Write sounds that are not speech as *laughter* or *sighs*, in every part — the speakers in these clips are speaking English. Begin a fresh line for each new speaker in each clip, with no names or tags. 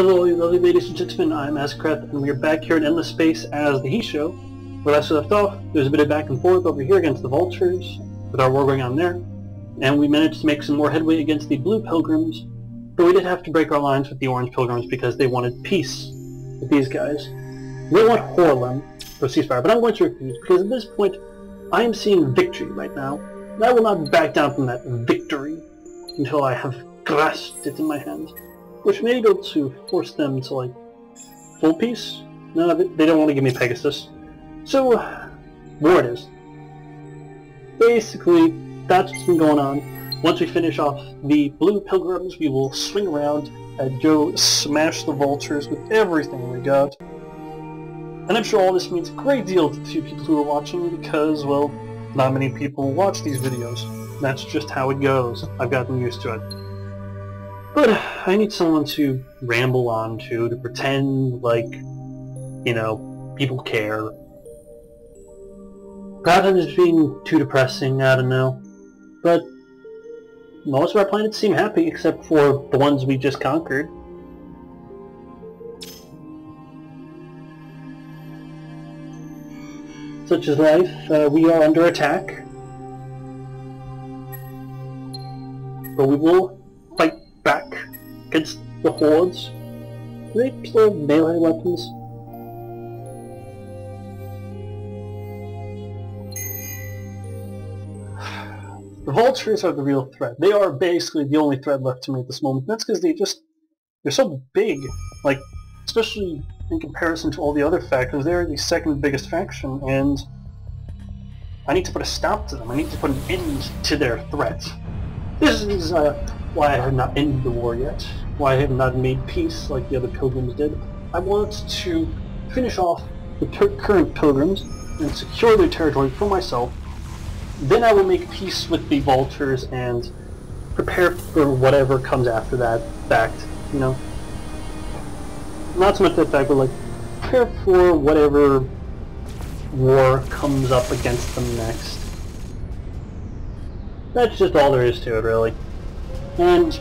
Hello, ladies and gentlemen, I'm Azecreth, and we are back here in Endless Space as the Hissho. Where last left off, there was a bit of back and forth over here against the Vultures, with our war going on there, and we managed to make some more headway against the Blue Pilgrims, but we did have to break our lines with the Orange Pilgrims because they wanted peace with these guys. They want Horlem for ceasefire, but I'm going to refuse, because at this point, I am seeing victory right now, and I will not back down from that victory until I have grasped it in my hands which may go to force them to like full peace. No, they don't want to give me Pegasus. So, war it is. Basically, that's what's been going on. Once we finish off the Blue Pilgrims, we will swing around and go smash the Vultures with everything we got. And I'm sure all this means a great deal to people who are watching because, well, not many people watch these videos. That's just how it goes. I've gotten used to it. But I need someone to ramble on to, to pretend like, you know, people care. Perhaps I'm just being too depressing, I don't know. But most of our planets seem happy except for the ones we just conquered. Such is life. Uh, we are under attack. But we will against the hordes. Do they still melee weapons? *sighs* The vultures are the real threat. They are basically the only threat left to me at this moment. That's because they just they're so big. Like especially in comparison to all the other factions, they're the second biggest faction and I need to put a stop to them. I need to put an end to their threat. This is uh, why I have not ended the war yet, why I have not made peace like the other pilgrims did. I want to finish off the current pilgrims and secure their territory for myself. Then I will make peace with the vultures and prepare for whatever comes after that fact, you know? Not so much that fact, but like, prepare for whatever war comes up against them next. That's just all there is to it, really. And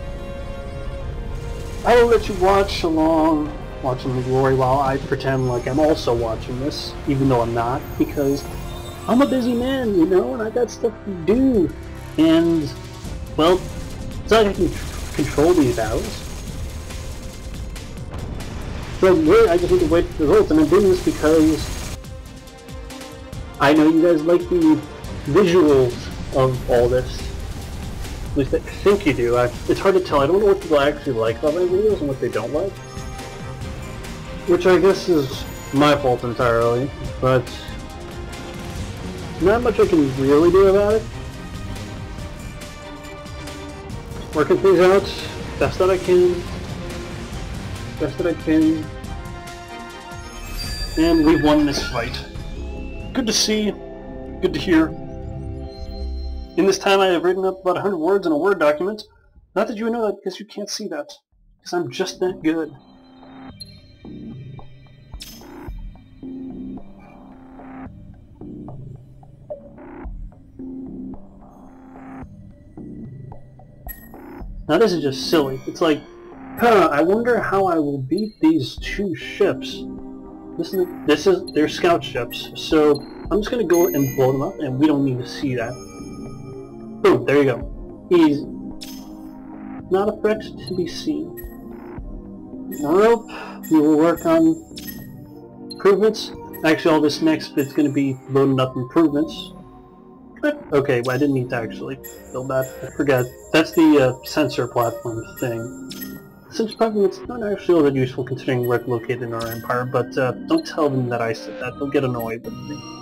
I will let you watch along, watching the glory while I pretend like I'm also watching this, even though I'm not, because I'm a busy man, you know, and I got stuff to do. And, well, it's not like I can control these battles. So I just need to wait for the results, and I'm doing this because I know you guys like the visuals of all this. At least I think you do. I, it's hard to tell. I don't know what people actually like about my videos and what they don't like. Which I guess is my fault entirely, but not much I can really do about it. Working things out best that I can. Best that I can. And we've won this fight. Good to see. Good to hear. In this time I have written up about 100 words in a Word document. Not that you would know that because you can't see that. Because I'm just that good. Now this is just silly. It's like, huh, I wonder how I will beat these two ships. This is, this is, their scout ships. So I'm just going to go and blow them up and we don't need to see that. Boom, there you go. He's not a threat to be seen. Nope, we will work on improvements. Actually, all this next bit's going to be loading up improvements. Okay, well, I didn't need to actually build that. I forgot. That's the uh, sensor platform thing. Sensor platform, it's not actually all that useful considering where it's located in our empire, but uh, don't tell them that I said that. They'll get annoyed with me.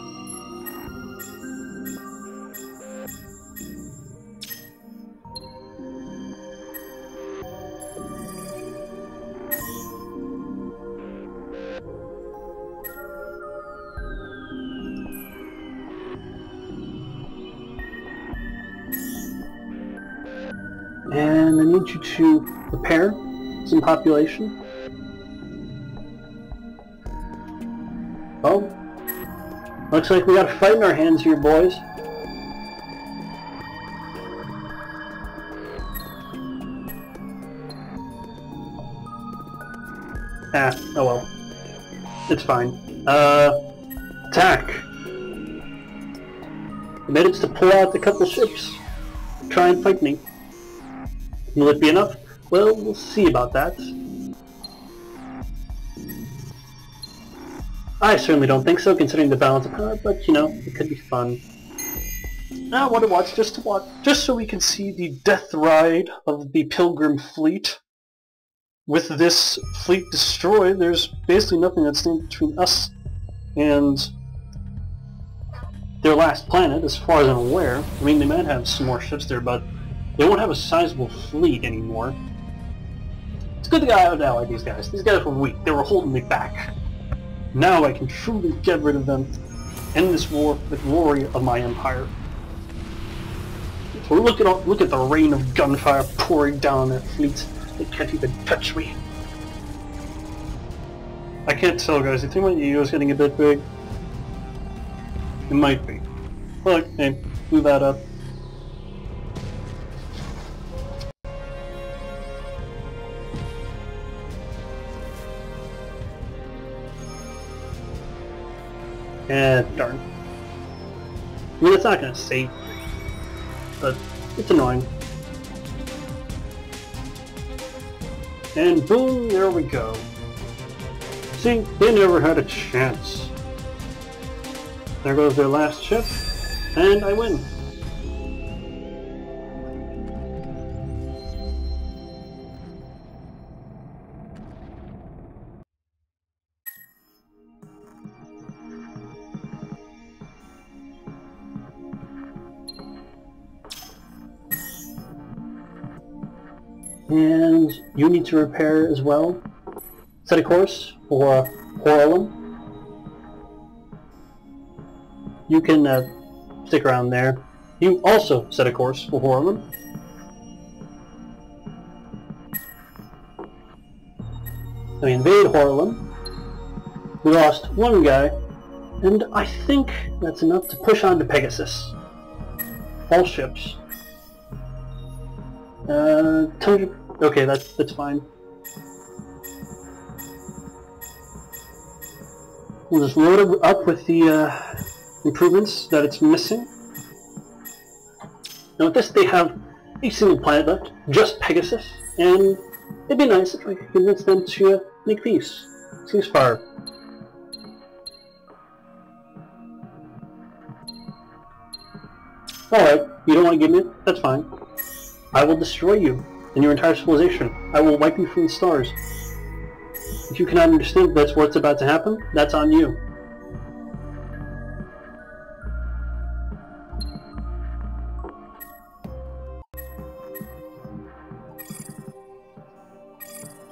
You to repair some population. Oh, looks like we got a fight in our hands here, boys. Ah, oh well. It's fine. Uh, attack! I managed to pull out a couple ships. Try and fight me. Will it be enough? Well, we'll see about that. I certainly don't think so, considering the balance of power, but, you know, it could be fun. I want to watch just to watch, just so we can see the death ride of the Pilgrim fleet. With this fleet destroyed, there's basically nothing that stands between us and their last planet, as far as I'm aware. I mean, they might have some more ships there, but they won't have a sizable fleet anymore. It's good that I allied these guys. These guys were weak. They were holding me back. Now I can truly get rid of them, end this war, the glory of my empire. Look at all, look at the rain of gunfire pouring down on their fleet. They can't even touch me. I can't tell, guys. You think my ego is getting a bit big? It might be. Look, hey, move that up. Eh, darn. I mean, it's not gonna save but it's annoying. And boom, there we go. See, they never had a chance. There goes their last ship, and I win. You need to repair as well. Set a course for Horlum. You can uh, stick around there. You also set a course for Horlum. We invade Horlum. We lost one guy, and I think that's enough to push on to Pegasus. All ships. Uh, okay, that's that's fine. We'll just load it up with the uh, improvements that it's missing. Now with this, they have a single planet left, just Pegasus, and it'd be nice if I could convince them to uh, make peace, ceasefire. Alright, you don't want to give me it? That's fine. I will destroy you and your entire civilization. I will wipe you from the stars. If you cannot understand that's what's about to happen, that's on you.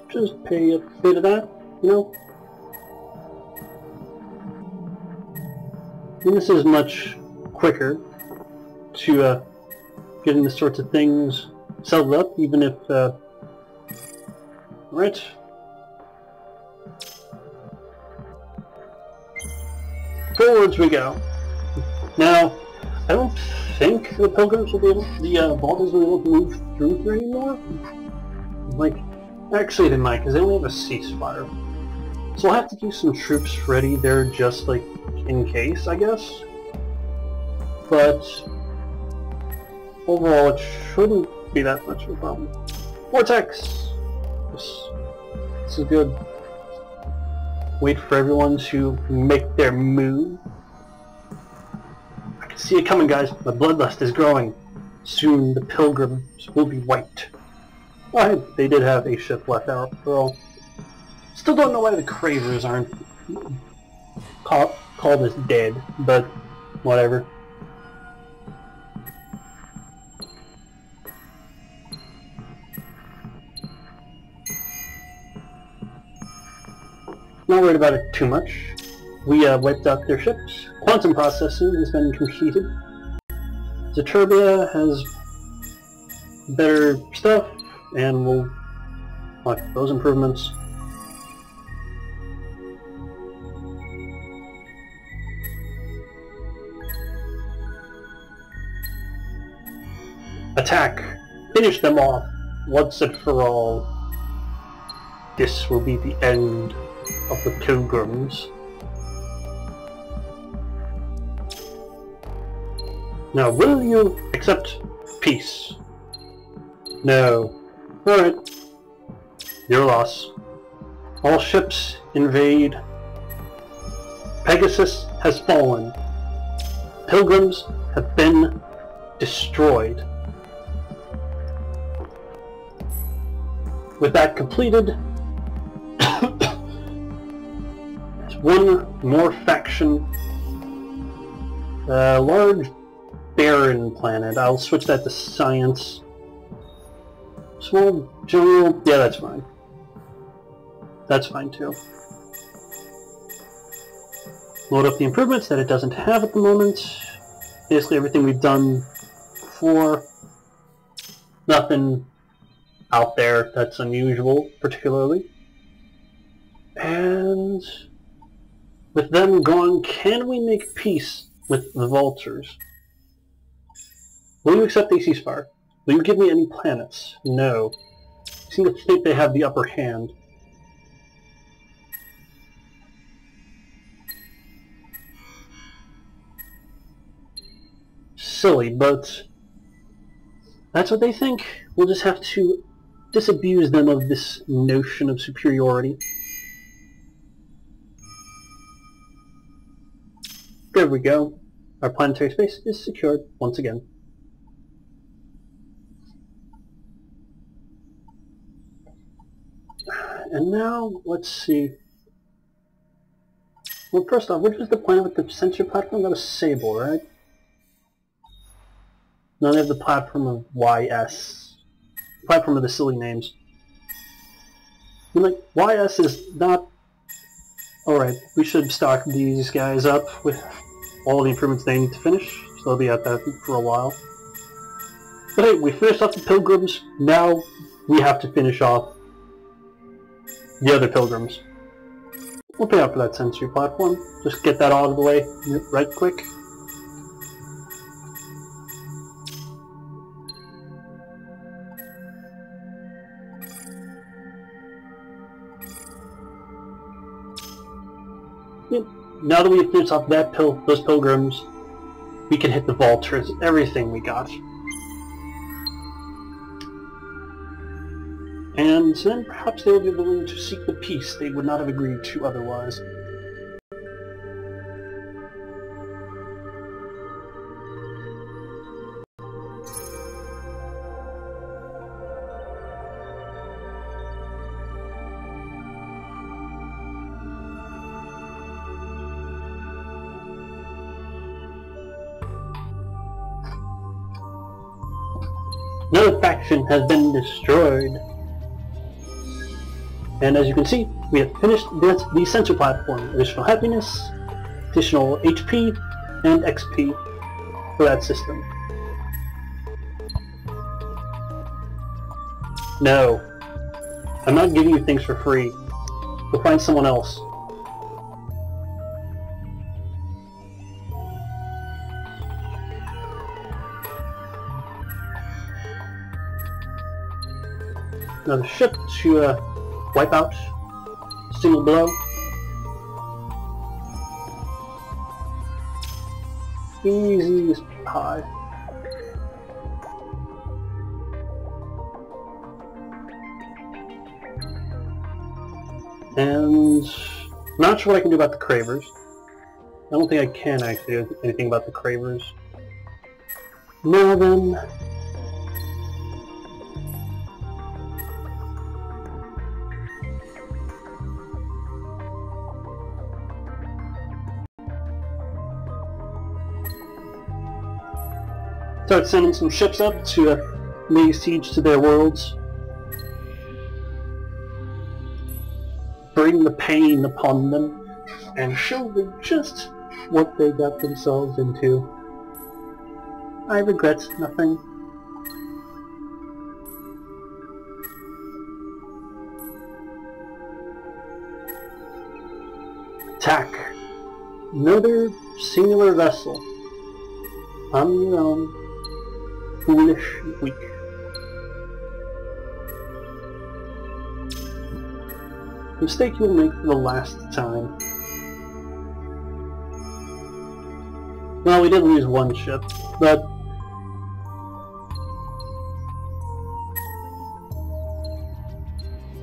Just pay a bit of that, you know? And this is much quicker to uh, getting the sorts of things settled up, even if, uh, right. Forwards we go. Now, I don't think the pilgrims will be able, the uh, Baltans will be able to move through here anymore. Like, actually they might, because they only have a ceasefire. So I'll have to keep some troops ready there just, like, in case, I guess. But, overall it shouldn't be that much of a problem. Vortex! This, this is good. Wait for everyone to make their move. I can see it coming, guys. My bloodlust is growing. Soon the pilgrims will be wiped. Well, they did have a ship left after all. Still don't know why the Cravers aren't call, called as dead, but whatever. Not worried about it too much. We uh, wiped out their ships. Quantum processing has been completed. Zaturbia has better stuff, and we'll watch those improvements. Attack! Finish them off, once and for all. this will be the end of the pilgrims. Now, will you accept peace? No. Alright. Your loss. All ships invade. Pegasus has fallen. Pilgrims have been destroyed. With that completed, one more faction. A large barren planet. I'll switch that to science. Small general, yeah, that's fine. That's fine too. Load up the improvements that it doesn't have at the moment. Basically everything we've done before. Nothing out there that's unusual, particularly. And with them gone, can we make peace with the vultures? Will you accept a ceasefire? Will you give me any planets? No. You seem to think they have the upper hand. Silly, but that's what they think. We'll just have to disabuse them of this notion of superiority. There we go. Our planetary space is secured once again. And now, let's see. Well, first off, which was the planet with the sensor platform? That was Sable, right? No, they have the platform of YS. Platform of the silly names. I mean, like, YS is not... Alright, we should stock these guys up with all the improvements they need to finish, so they'll be at that for a while. But hey, we finished off the Pilgrims, now we have to finish off the other Pilgrims. We'll pay up for that sensory platform. Just get that out of the way right quick. Now that we've finished off that pil those pilgrims, we can hit the vultures, everything we got. And then perhaps they will be willing to seek the peace they would not have agreed to otherwise. Has been destroyed. And as you can see, we have finished the, the sensor platform. Additional happiness, additional HP, and XP for that system. No. I'm not giving you things for free. Go find someone else. Another ship to uh, wipe out, single blow. Easy as pie. And not sure what I can do about the Cravers. I don't think I can actually do anything about the Cravers. Now then, Start sending some ships up to uh, lay siege to their worlds. Bring the pain upon them and show them just what they got themselves into. I regret nothing. Attack. Another singular vessel. On your own foolish weak. mistake you will make for the last time. Well, we did lose one ship, but...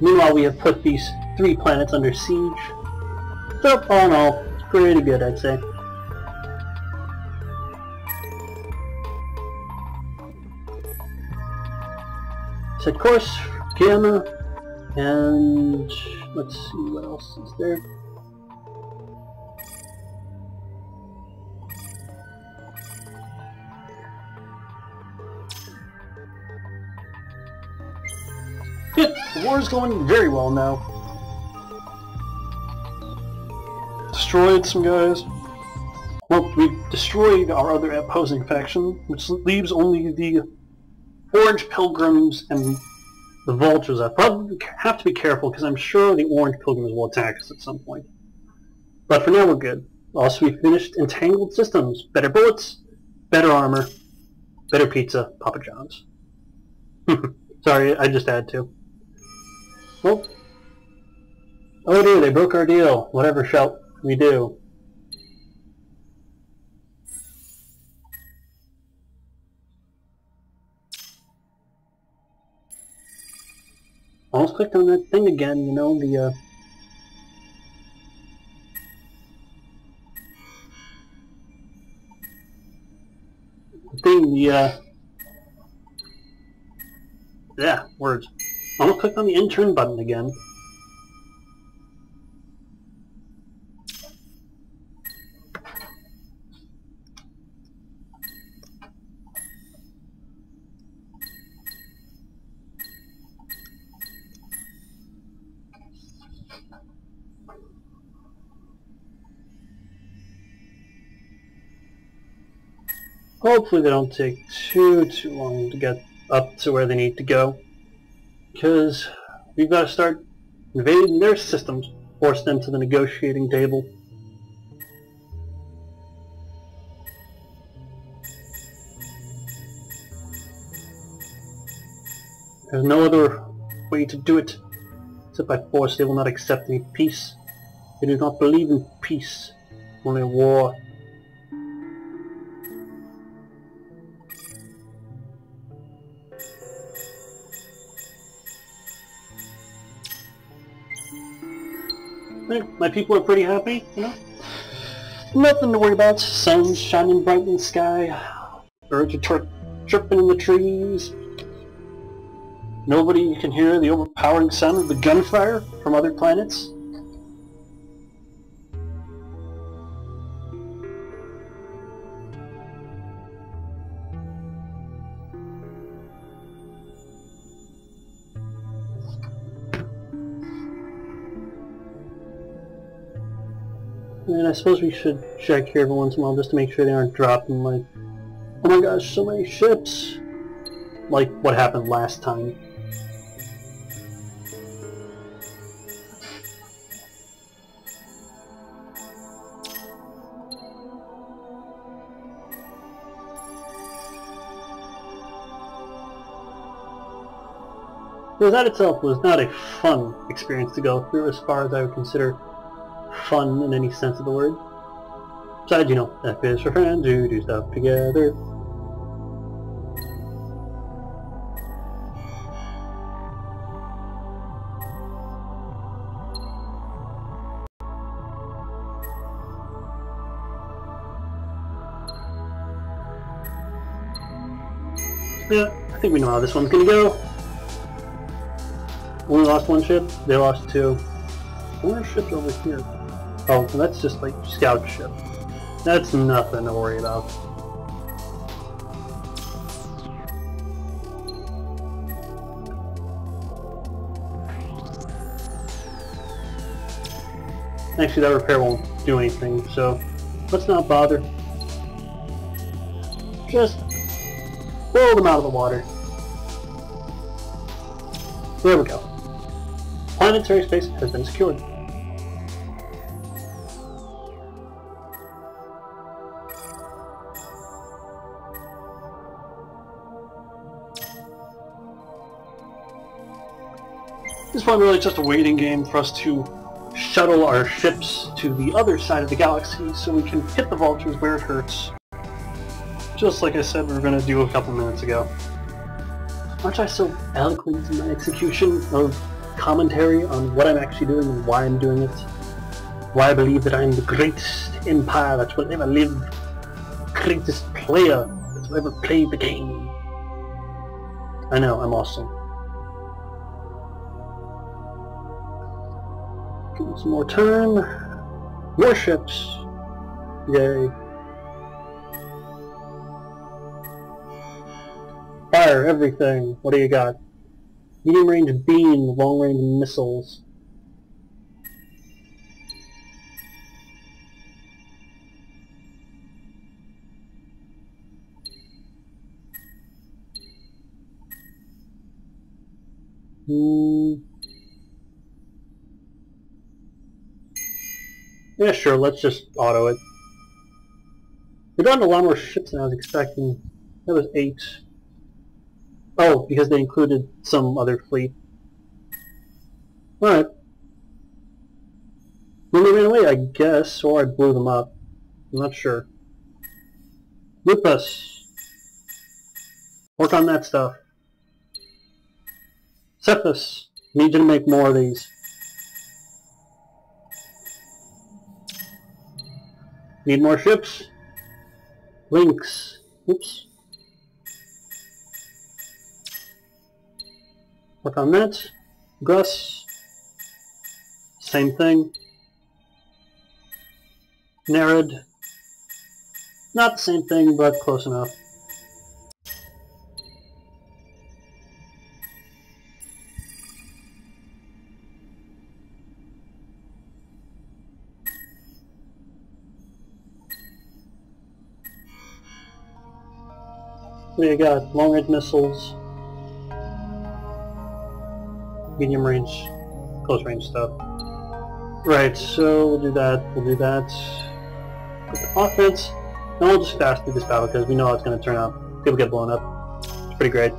Meanwhile, we have put these three planets under siege. So, all in all, pretty good, I'd say. Set course, Gamma, and let's see what else is there. Good, the war is going very well now. Destroyed some guys. Well, we've destroyed our other opposing faction, which leaves only the Orange Pilgrims and the Vultures. I probably have to be careful because I'm sure the Orange Pilgrims will attack us at some point. But for now we're good. Also we finished Entangled Systems. Better bullets, better armor, better pizza, Papa John's. *laughs* Sorry, I just had to. Well, oh dear, they broke our deal. Whatever shall we do? Almost clicked on that thing again, you know, the, uh... The thing, the, uh... Yeah, words. Almost clicked on the intern button again. Hopefully they don't take too, too long to get up to where they need to go. Because we've got to start invading their systems, force them to the negotiating table. There's no other way to do it, except by force they will not accept any peace. They do not believe in peace, only war. My people are pretty happy, you know? Nothing to worry about. Sun shining bright in the sky. Birds are chirping in the trees. Nobody can hear the overpowering sound of the gunfire from other planets. I suppose we should check here every once in a while just to make sure they aren't dropping like, oh my gosh, so many ships! Like what happened last time. Because that itself was not a fun experience to go through as far as I would consider fun in any sense of the word. Besides, you know, F is for friends who do stuff together. Yeah, I think we know how this one's gonna go. Only lost one ship, they lost two. Where's ships over here? Oh, that's just like scout ship. That's nothing to worry about. Actually, that repair won't do anything, so let's not bother. Just blow them out of the water. There we go. Planetary space has been secured. This point really just a waiting game for us to shuttle our ships to the other side of the galaxy so we can hit the vultures where it hurts. Just like I said we were going to do a couple minutes ago. Aren't I so eloquent in my execution of commentary on what I'm actually doing and why I'm doing it? Why I believe that I'm the greatest empire that will ever live, greatest player that will ever play the game. I know, I'm awesome. Some more time. Ships. Yay. Fire everything. What do you got? Medium range beam, long range missiles. Hmm. Yeah, sure, let's just auto it. We've gotten a lot more ships than I was expecting. That was eight. Oh, because they included some other fleet. Alright. Then they ran away, I guess, or I blew them up. I'm not sure. Lupus. Work on that stuff. Cephas. Need you to make more of these. Need more ships? Links. Oops. Work on that. Gus. Same thing. Nerid. Not the same thing, but close enough. You got? Long range missiles, medium range, close range stuff. Right, so we'll do that, we'll do that. the offense, and we'll just fast through this battle because we know how it's going to turn out. People get blown up. It's pretty great.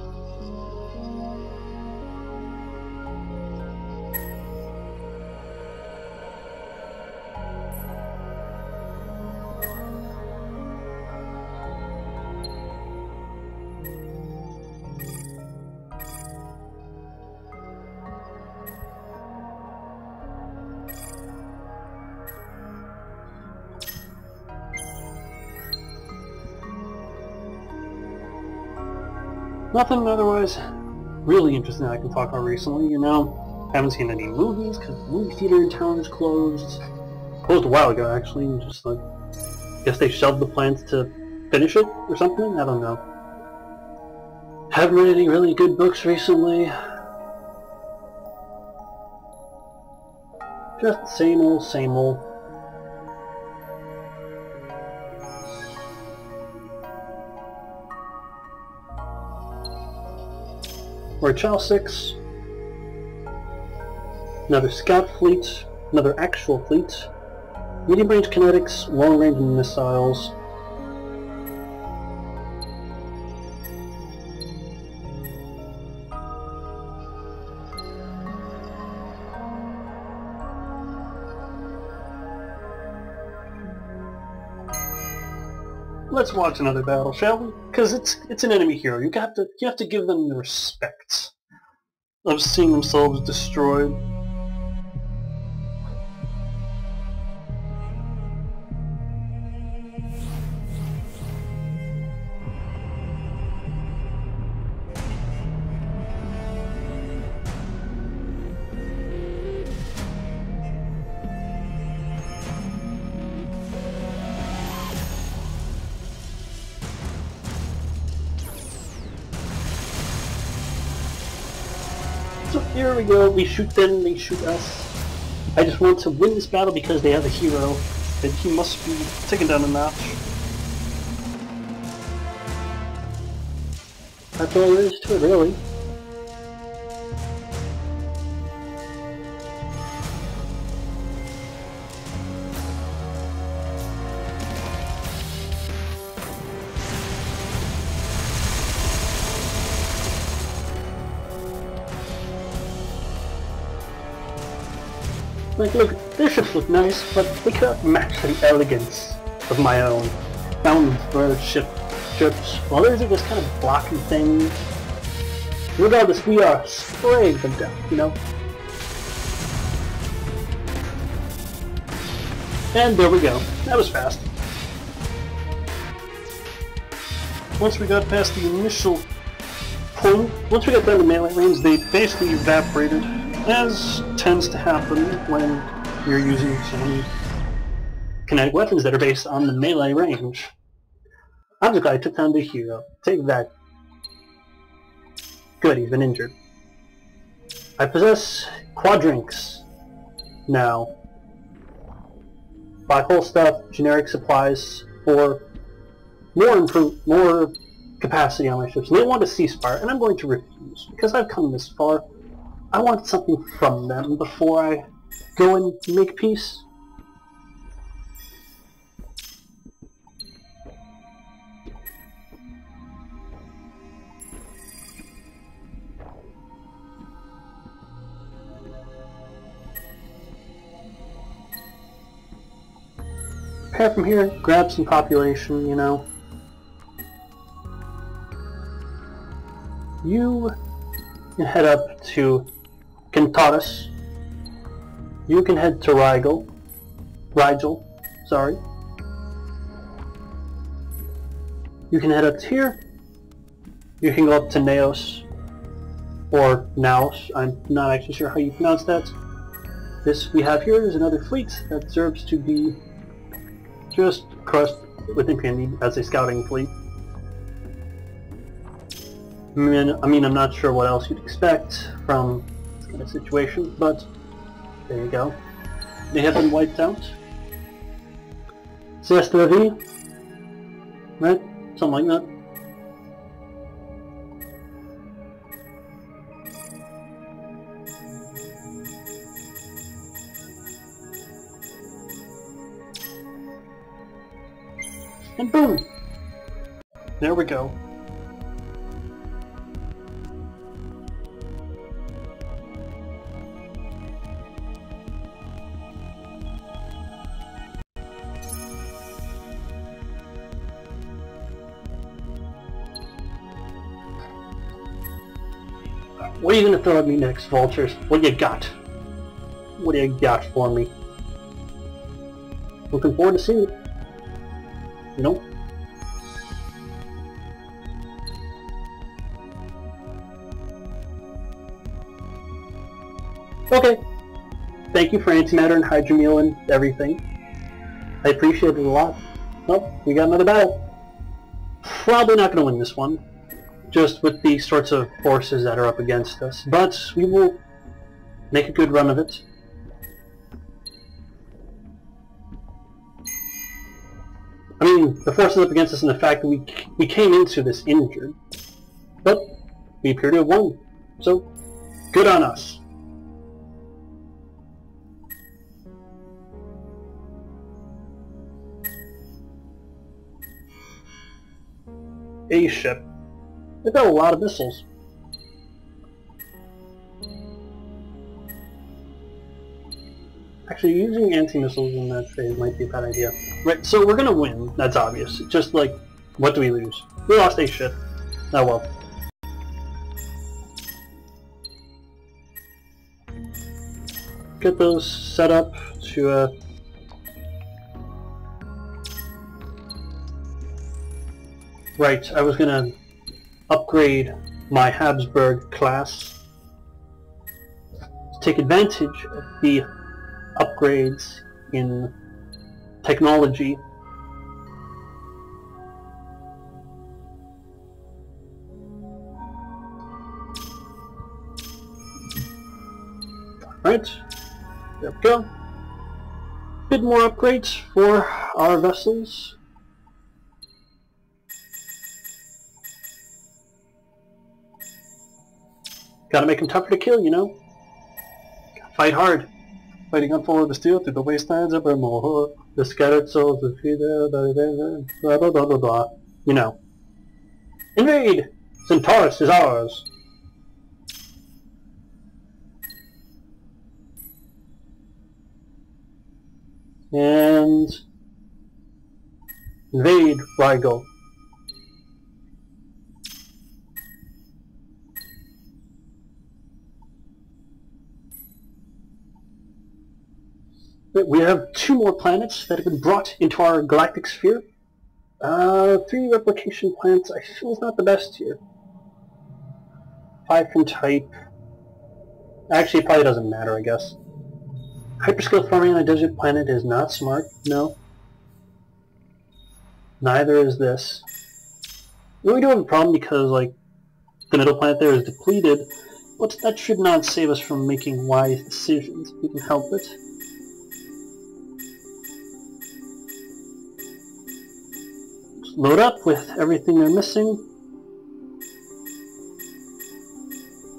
Nothing otherwise really interesting I can talk about recently, you know. Haven't seen any movies because the movie theater in town is closed. Closed a while ago, actually. Just like, guess they shelved the plans to finish it or something? I don't know. Haven't read any really good books recently. Just same old, same old. We're Chal 6. Another scout fleet, another actual fleet. Medium range kinetics, long range missiles. Let's watch another battle, shall we? Because it's it's an enemy hero. You got to you have to give them the respect of seeing themselves destroyed. We go, we shoot them, they shoot us. I just want to win this battle because they have a hero, and he must be taken down a notch. That's all there is to it, really. Like, look, their ships look nice, but they cannot match the elegance of my own. Found bird ship ships. Well, these are just kind of blocky things. Regardless, we are spraying them down, you know? And there we go. That was fast. Once we got past the initial point, once we got down to melee range, they basically evaporated, as tends to happen when you're using some kinetic weapons that are based on the melee range. I'm just glad I took down the hero. Take that. Good, he's been injured. I possess quadrinks now black hole stuff, generic supplies for more improve, more capacity on my ships. And they want a ceasefire, and I'm going to refuse because I've come this far. I want something from them before I go and make peace. Prepare from here, grab some population, you know. You head up to Centaurus. You can head to Rigel. Rigel, sorry. You can head up here. You can go up to Naos. Or Naos. I'm not actually sure how you pronounce that. This we have here is another fleet that serves to be just crushed with impunity as a scouting fleet. I mean, I mean, I'm not sure what else you'd expect from situation, but there you go. They have been wiped out. C'est la vie? Right? Something like that. And boom! There we go. What are you gonna throw at me next, vultures? What you got? What do you got for me? Looking forward to seeing it. Nope. Okay. Thank you for antimatter and hydromiel and everything. I appreciate it a lot. Nope, we got another battle. Probably not going to win this one just with the sorts of forces that are up against us. But we will make a good run of it. I mean, the forces up against us and the fact that we we came into this injured, but we appear to have won. So, good on us. A ship. They've got a lot of missiles. Actually, using anti-missiles in that phase might be a bad idea. Right, so we're gonna win, that's obvious. Just like, what do we lose? We lost a ship. Oh well. Get those set up to, uh... Right, I was gonna upgrade my Habsburg class take advantage of the upgrades in technology Right, there we go. Bit more upgrades for our vessels. Gotta make them tougher to kill, you know? Fight hard. Fighting on of the steel through the wastelands of more. The scattered souls of blah blah blah blah blah. You know. Invade! Centaurus is ours! And invade Rigel. We have two more planets that have been brought into our galactic sphere. Uh, three replication plants I feel is not the best here. Five from type. Actually, it probably doesn't matter, I guess. Hyperscale farming on a desert planet is not smart, no. Neither is this. We do have a problem because, like, the middle planet there is depleted, but that should not save us from making wise decisions. We can help it. Load up with everything they're missing.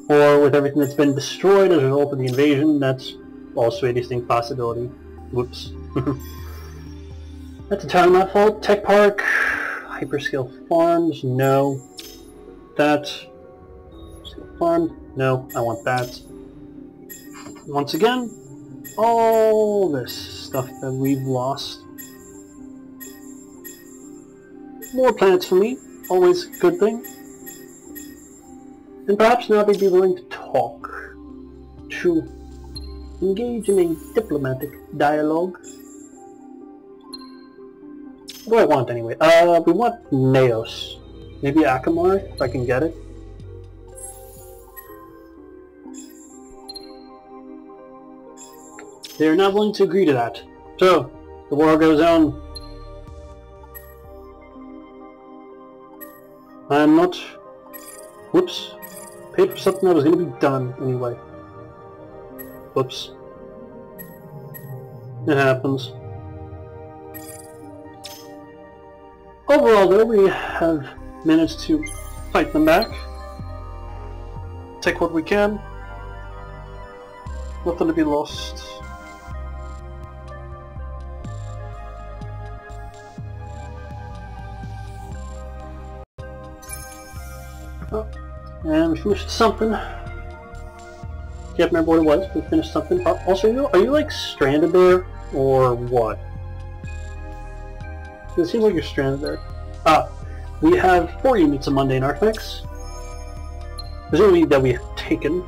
Or with everything that's been destroyed as a result of the invasion, that's also a distinct possibility. Whoops. *laughs* that's entirely my fault. Tech Park, Hyperscale Farms, no. That, Farm, no, I want that. Once again, all this stuff that we've lost More planets for me, always a good thing. And perhaps now they'd be willing to talk, to engage in a diplomatic dialogue. What do I want anyway? Uh, we want Neos. Maybe Akamar, if I can get it. They're not willing to agree to that. So, the war goes on I'm not... Whoops. Paid for something that was going to be done anyway. Whoops. It happens. Overall though, we have managed to fight them back. Take what we can. Nothing to be lost. And we finished something. Can't remember what it was. We finished something. Uh, also, are you, are you like stranded there, or what? It seems like you're stranded there. Ah, we have four units of mundane artifacts. Presumably that we have taken.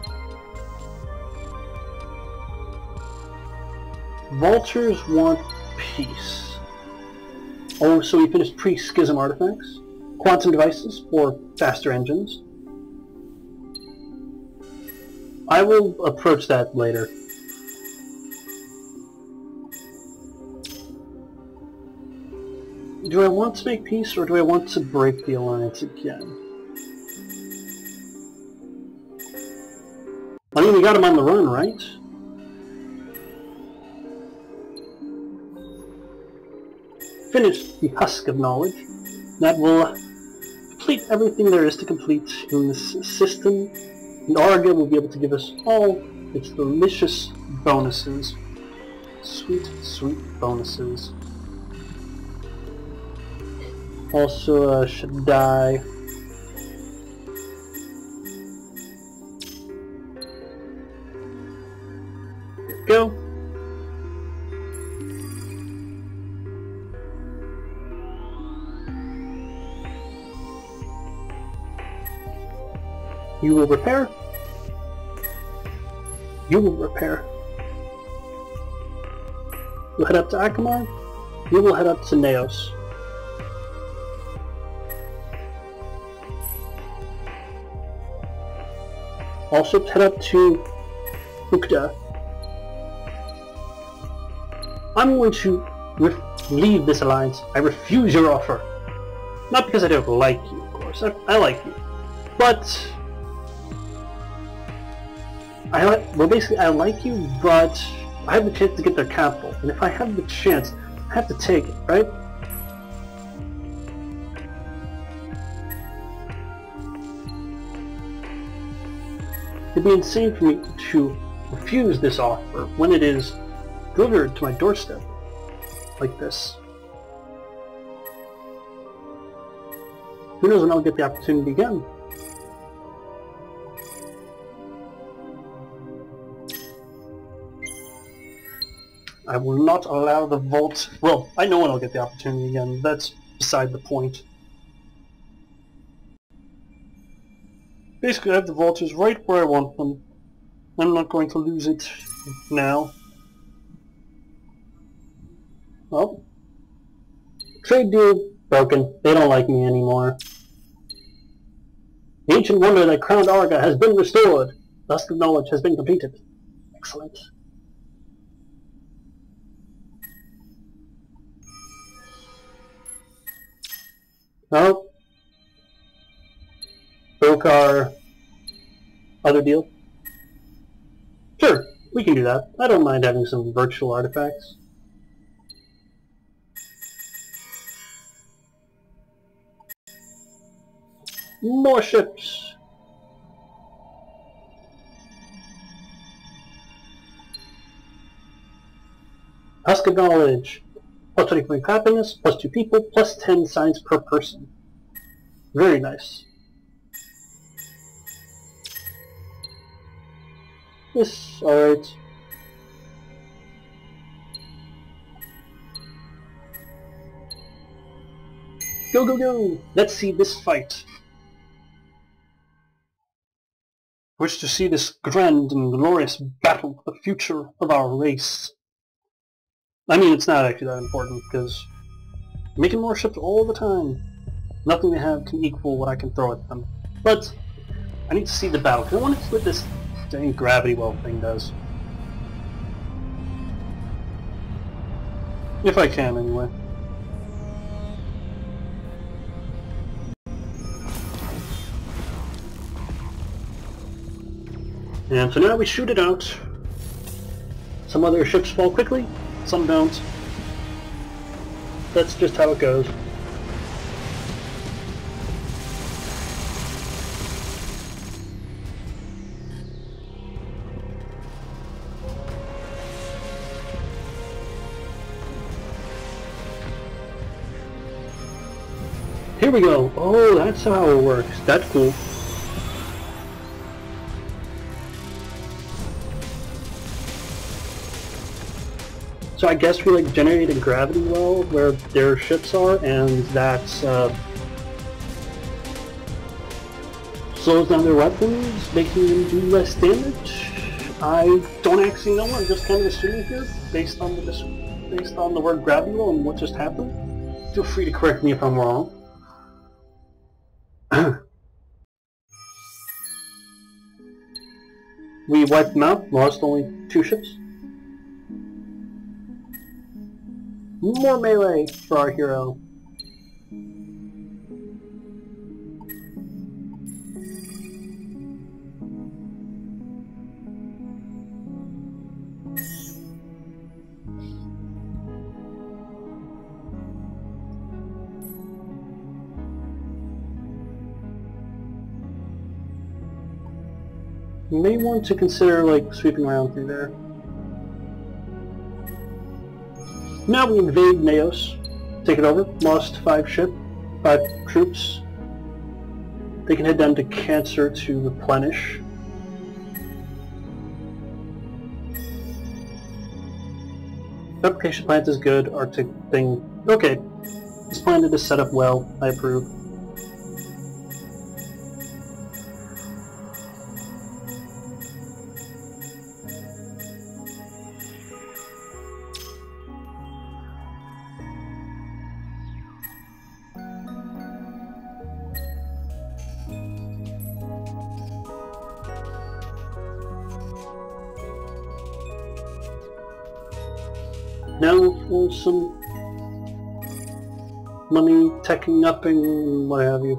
Vultures want peace. Oh, so we finished pre-schism artifacts. Quantum devices for faster engines. I will approach that later. Do I want to make peace, or do I want to break the alliance again? I mean, we got him on the run, right? Finish the husk of knowledge. That will everything there is to complete in this system and Arga will be able to give us all its delicious bonuses. Sweet, sweet bonuses. Also, uh, should die. Will repair. You will repair. You'll head up to Akamar. You will head up to Neos. Also head up to Ukda. I'm going to leave this alliance. I refuse your offer. Not because I don't like you, of course. I, I like you. But I well basically I like you, but I have the chance to get their capital, and if I have the chance, I have to take it, right? It'd be insane for me to refuse this offer when it is delivered to my doorstep, like this. Who knows when I'll get the opportunity again. I will not allow the vault... Well, I know when I'll get the opportunity again. That's beside the point. Basically, I have the vultures right where I want them. I'm not going to lose it now. Well, trade deal broken. They don't like me anymore. The ancient wonder that crowned Arga has been restored. Husk of knowledge has been completed. Excellent. Oh. Broke our other deal. Sure, we can do that. I don't mind having some virtual artifacts. More ships! Husk of Knowledge. Plus 25 happiness, plus 2 people, plus 10 science per person. Very nice. Yes, alright. Go, go, go! Let's see this fight. wish to see this grand and glorious battle for the future of our race. I mean, it's not actually that important, because making more ships all the time. Nothing they have can equal what I can throw at them. But, I need to see the battle, because I want to see what this dang gravity well thing does. If I can, anyway. And so now we shoot it out. Some other ships fall quickly, some don't. That's just how it goes. Here we go. Oh, that's how it works. That's cool. I guess we like generate a gravity well where their ships are, and that uh, slows down their weapons, making them do less damage. I don't actually know. I'm just kind of assuming here, based on the based on the word gravity well and what just happened. Feel free to correct me if I'm wrong. *clears throat* we wiped them out, lost only two ships. More melee for our hero. You may want to consider like sweeping around through there. Now we invade Naos, take it over, lost five ship, five troops. They can head down to Cancer to replenish. Fabrication plant is good, Arctic thing. Okay, this planet is set up well, I approve. Some money teching up and what have you.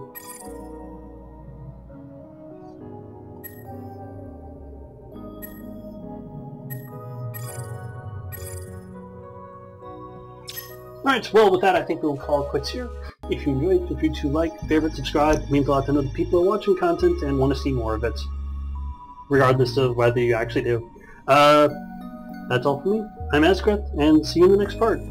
Alright, well with that I think we'll call it quits here. If you enjoyed, feel free to like, favorite, subscribe. It means a lot to know that people are watching content and want to see more of it. Regardless of whether you actually do. Uh, that's all for me. I'm Azecreth, and see you in the next part.